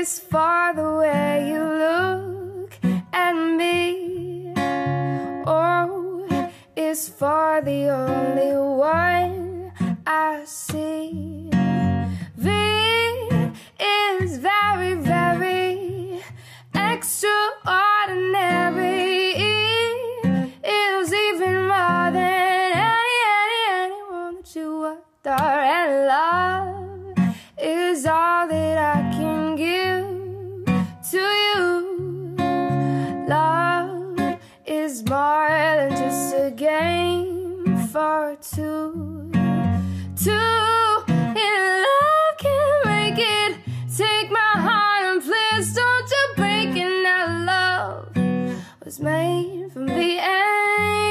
is far the way you look at me. Oh, o is far the only one I see. V is very, very extraordinary. E is even more than any, any, anyone that you adore. And love more than just a game for two. Two in love can make it. Take my heart and please don't you break it. Now love was made for the and